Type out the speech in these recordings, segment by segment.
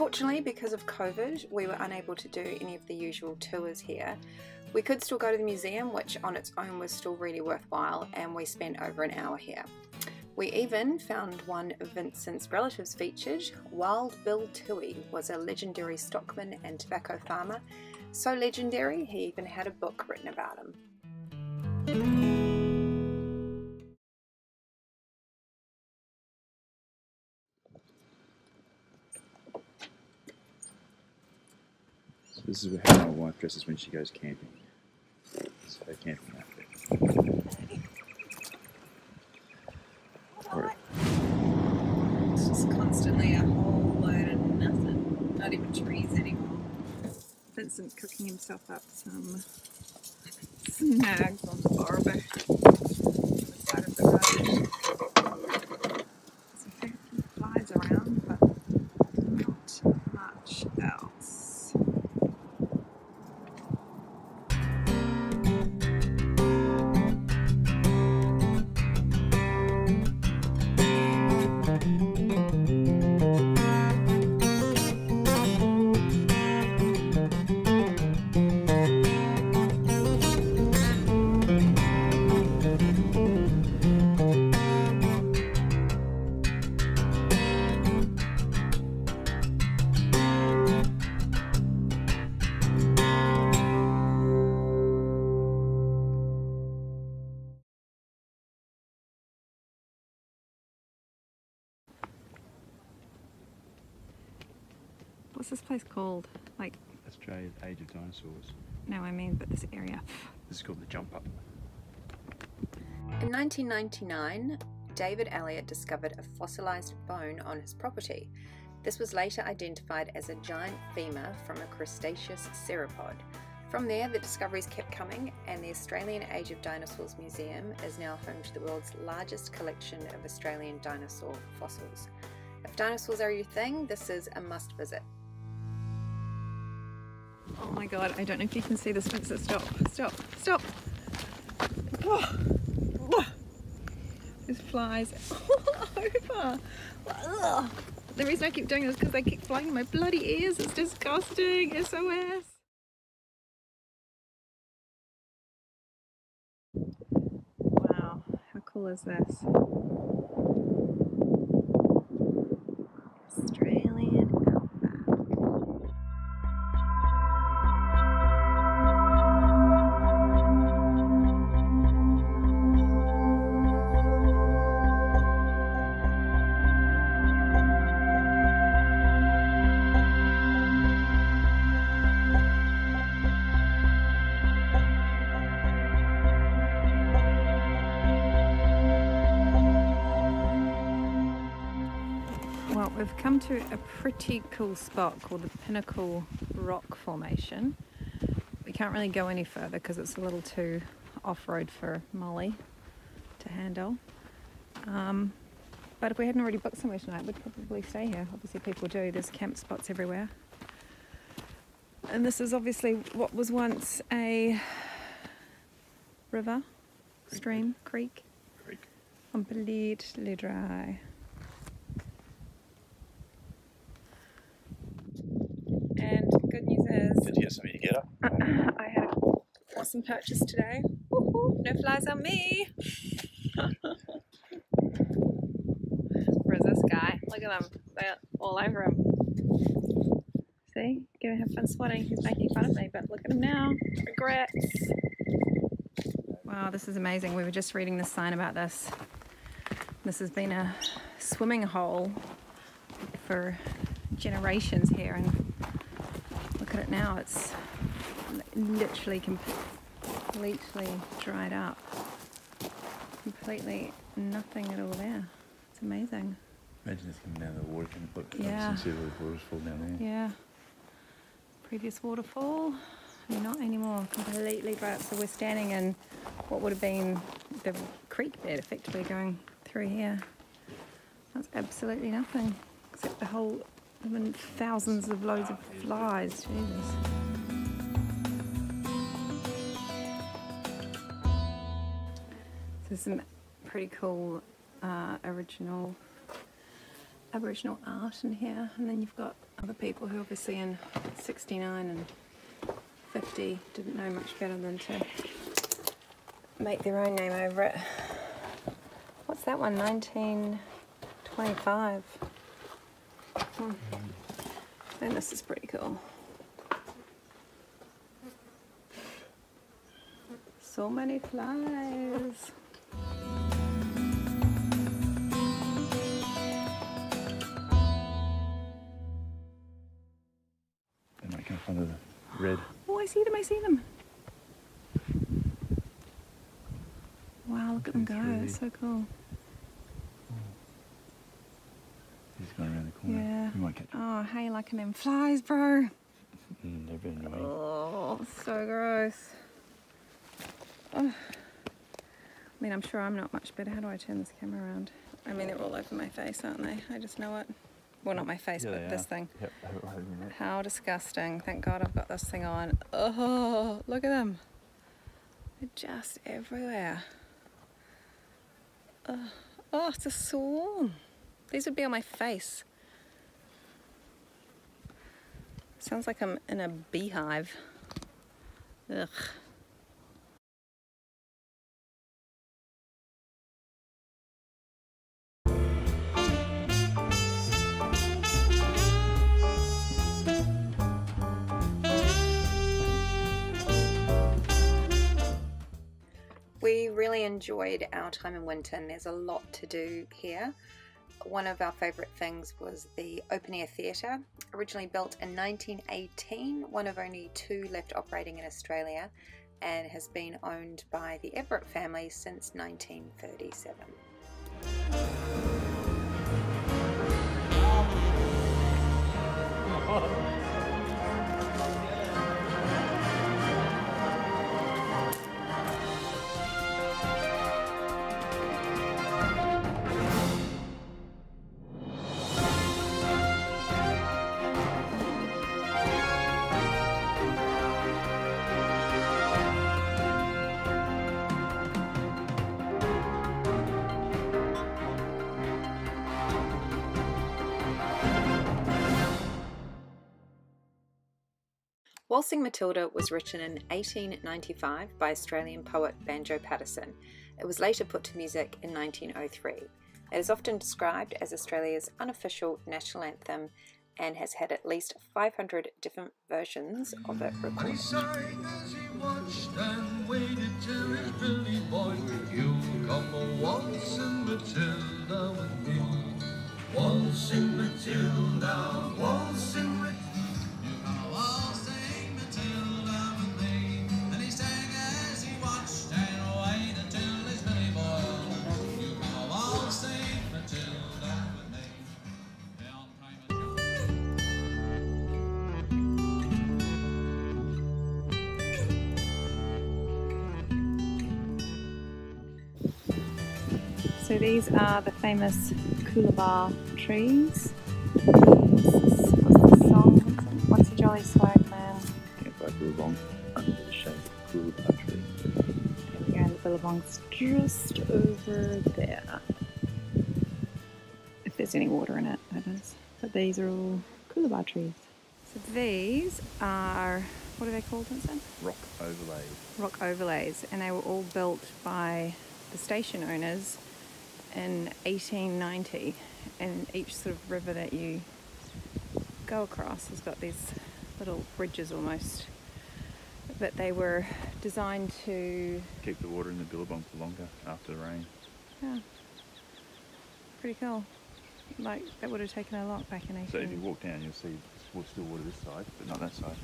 Unfortunately, because of COVID, we were unable to do any of the usual tours here. We could still go to the museum, which on its own was still really worthwhile, and we spent over an hour here. We even found one of Vincent's relatives featured. Wild Bill Toohey was a legendary stockman and tobacco farmer, so legendary he even had a book written about him. This is how my wife dresses when she goes camping. It's her camping outfit. Or, It's just constantly a whole load of nothing. Not even trees anymore. Vincent cooking himself up some snags on the barbie. What's this place called? Like, Australia's Age of Dinosaurs. no, I mean, but this area. This is called the Jump Up. In 1999, David Elliott discovered a fossilized bone on his property. This was later identified as a giant femur from a Cretaceous sauropod. From there, the discoveries kept coming, and the Australian Age of Dinosaurs Museum is now home to the world's largest collection of Australian dinosaur fossils. If dinosaurs are your thing, this is a must visit. Oh my god, I don't know if you can see this, Vincent. Stop, stop, stop. Oh. Oh. There's flies all over. Ugh. The reason I keep doing this is because they keep flying in my bloody ears. It's disgusting. SOS. Wow, how cool is this? We've come to a pretty cool spot called the Pinnacle Rock Formation. We can't really go any further because it's a little too off-road for Molly to handle. Um, but if we hadn't already booked somewhere tonight, we'd probably stay here. Obviously, people do. There's camp spots everywhere. And this is obviously what was once a river, stream, creek, Creek. completely dry. And good news is Did you get something to get up? I had an awesome purchase today. No flies on me. Where's this guy? Look at them. They're all over him. See? Gonna have fun swatting. He's making fun of me, but look at him now. Regrets. Wow, this is amazing. We were just reading the sign about this. This has been a swimming hole for generations here, and look at it now. It's literally completely dried up. Completely nothing at all there. It's amazing. Imagine this coming down the water. Can look, Yeah. yeah. see the waterfall down there. Yeah. Previous waterfall, not anymore. Completely dry up. So we're standing in what would have been the creek bed, effectively going through here. That's absolutely nothing, except the whole I mean, thousands of loads of flies. Jesus. There's some pretty cool uh, original Aboriginal art in here, and then you've got other people who obviously in 69 and 50 didn't know much better than to make their own name over it. What's that one? 1925. Hmm. And this is pretty cool. So many flies. I see them, I see them. Wow, look at them go. It's so cool. He's going around the corner. Yeah. We might catch Oh, how you liking them flies, bro? mm, They're very annoying. Oh, so gross. Oh. I mean, I'm sure I'm not much better. How do I turn this camera around? I mean, they're all over my face, aren't they? I just know it. Well, not my face, Yeah, but this thing. Yep, I have it right over your neck. How disgusting. Thank God I've got this thing on. Oh, look at them. They're just everywhere. Oh, oh it's a swarm. These would be on my face. Sounds like I'm in a beehive. Ugh. Really enjoyed our time in Winton. There's a lot to do here. One of our favourite things was the open air theatre. Originally built in 1918, one of only two left operating in Australia, and has been owned by the Everett family since 1937. Waltzing Matilda was written in 1895 by Australian poet Banjo Paterson. It was later put to music in 1903. It is often described as Australia's unofficial national anthem and has had at least 500 different versions of it recorded. So these are the famous Coolabah trees. What's this, what's this song? What's, what's the Jolly Swag Man? Campfire Billabong under the shade of Coolabah tree. There we go, the billabong's just over there. If there's any water in it, that is. But these are all Coolabah trees. So these are, what are they called, Vincent? Rock overlays. rock overlays, and they were all built by the station owners in 1890. And each sort of river that you go across has got these little bridges almost. But they were designed to, Keep the water in the billabong for longer after the rain. yeah, pretty cool. Like that would have taken a lot back in 18. So if you walk down, you'll see still water this side, but not that side.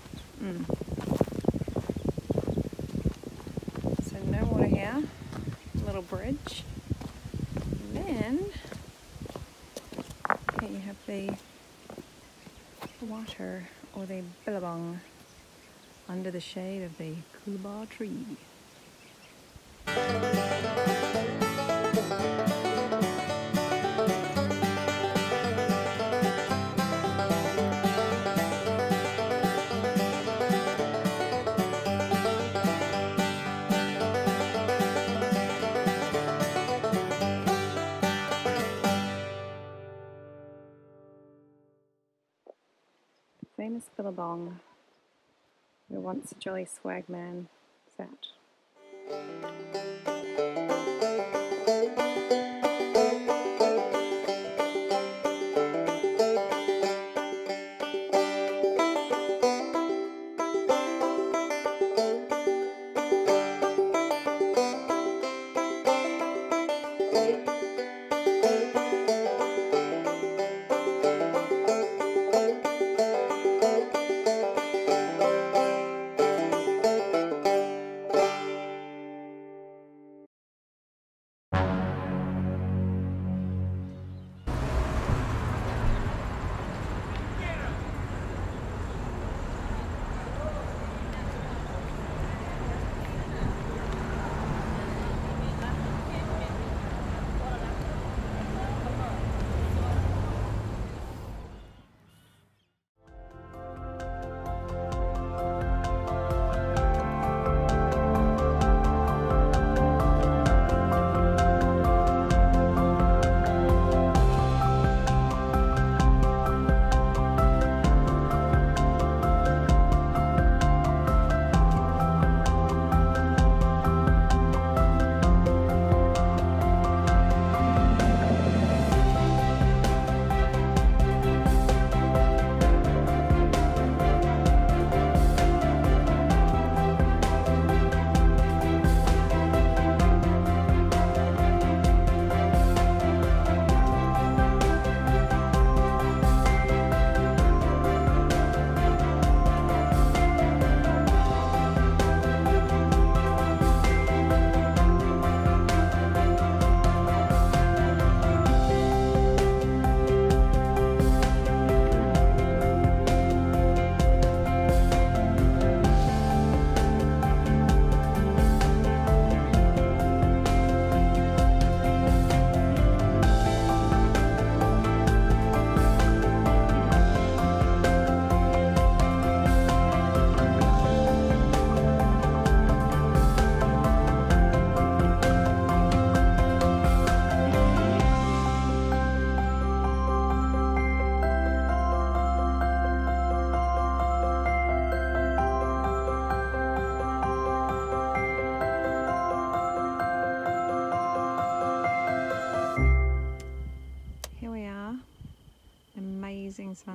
Mm. So no water here. Little bridge. And then you have the water or the billabong under the shade of the coolabah tree. Billabong, where once a jolly swagman sat.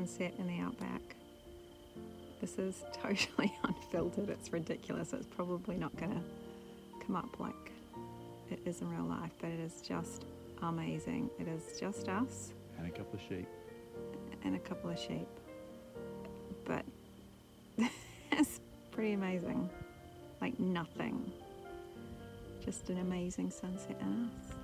Sunset in the outback. This is totally unfiltered, it's ridiculous. It's probably not going to come up like it is in real life, but it is just amazing. It is just us And a couple of sheep. and a couple of sheep. But it's pretty amazing. Like nothing. Just an amazing sunset and us.